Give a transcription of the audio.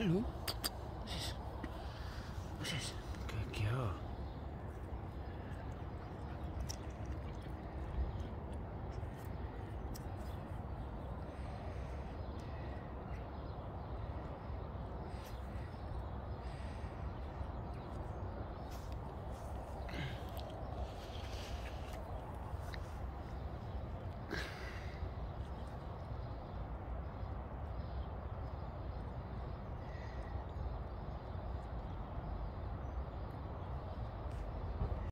Alô? Vocês. Vocês.